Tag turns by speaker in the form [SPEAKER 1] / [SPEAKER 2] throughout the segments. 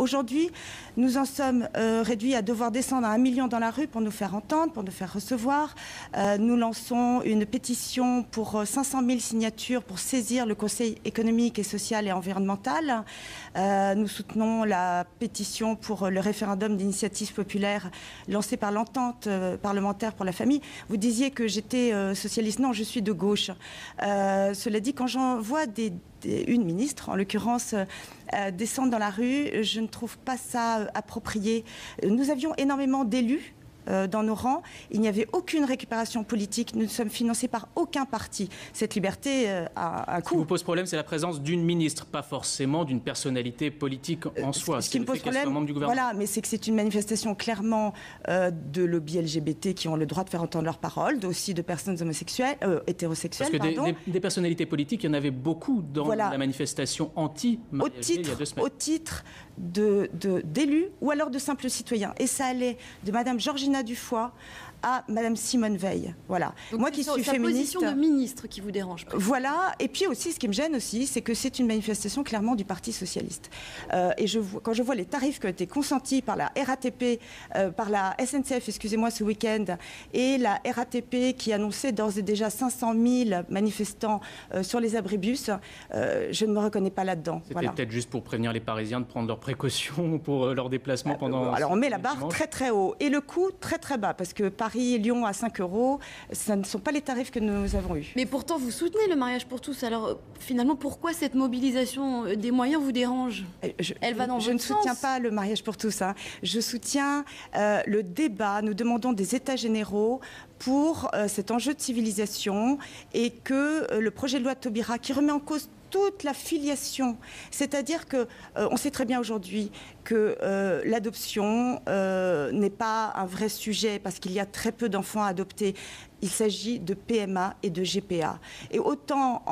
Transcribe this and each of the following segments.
[SPEAKER 1] Aujourd'hui, nous en sommes euh, réduits à devoir descendre à un million dans la rue pour nous faire entendre, pour nous faire recevoir. Euh, nous lançons une pétition pour 500 000 signatures pour saisir le Conseil économique et social et environnemental. nous soutenons la pétition pour le référendum d'initiative populaire lancé par l'entente parlementaire pour la famille. Vous disiez que j'étais socialiste. Non, je suis de gauche. cela dit, quand j'en vois une ministre, en l'occurrence, euh, descendre dans la rue. Je ne trouve pas ça euh, approprié. Nous avions énormément d'élus euh, dans nos rangs. Il n'y avait aucune récupération politique. Nous ne sommes financés par aucun parti. Cette liberté euh, a un coût.
[SPEAKER 2] Ce qui vous pose problème, c'est la présence d'une ministre, pas forcément d'une personnalité politique en soi.
[SPEAKER 1] Ce qui me pose problème, voilà, mais c'est que c'est une manifestation clairement euh, de lobbies LGBT qui ont le droit de faire entendre leurs paroles, aussi de personnes homosexuelles, hétérosexuelles.
[SPEAKER 2] Parce que Des, personnalités politiques, il y en avait beaucoup dans la manifestation anti
[SPEAKER 1] au titre, il y a deux semaines. Au titre d'élus de, ou alors de simples citoyens. Et ça allait de Madame Georgina du foie à Madame Simone Veil. Voilà.
[SPEAKER 3] Moi qui suis féministe. position de ministre qui vous dérange.
[SPEAKER 1] Voilà. Et puis aussi, ce qui me gêne aussi, c'est que c'est une manifestation clairement du Parti socialiste. Euh, et je quand je vois les tarifs qui ont été consentis par la RATP, euh, par la SNCF, excusez-moi, ce week-end, et la RATP qui annonçait d'ores et déjà 500 000 manifestants euh, sur les abribus, je ne me reconnais pas là-dedans.
[SPEAKER 2] C'était peut-être juste pour prévenir les Parisiens de prendre leurs précautions pour leur déplacement pendant.
[SPEAKER 1] Alors on met la barre très très haut et le coût très très bas parce que Paris Paris Lyon à 5 euros, ce ne sont pas les tarifs que nous avons eus.
[SPEAKER 3] Mais pourtant, vous soutenez le mariage pour tous. Alors, euh, finalement, pourquoi cette mobilisation euh, des moyens vous dérange?
[SPEAKER 1] Je, Elle va dans Je ne soutiens pas le mariage pour tous. Hein. Je soutiens euh, le débat. Nous demandons des états généraux pour cet enjeu de civilisation et que le projet de loi de Taubira, qui remet en cause toute la filiation. C'est-à-dire que euh, on sait très bien aujourd'hui que euh, l'adoption euh, n'est pas un vrai sujet parce qu'il y a très peu d'enfants adoptés il s'agit de PMA et de GPA. Et autant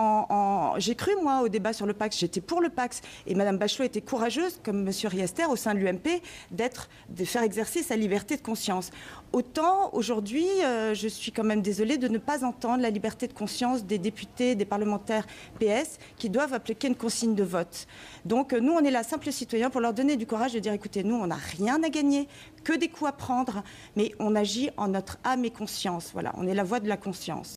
[SPEAKER 1] j'ai cru moi au débat sur le Pax, j'étais pour le Pax et Madame Bachelot était courageuse, comme Monsieur Riester au sein de l'UMP, de faire exercer sa liberté de conscience. Autant aujourd'hui, euh, je suis quand même désolée de ne pas entendre la liberté de conscience des députés, des parlementaires PS qui doivent appliquer une consigne de vote. Donc nous, on est là, simples citoyens, pour leur donner du courage de dire écoutez, nous, on n'a rien à gagner, que des coups à prendre, mais on agit en notre âme et conscience. Voilà, on est la voix de la conscience.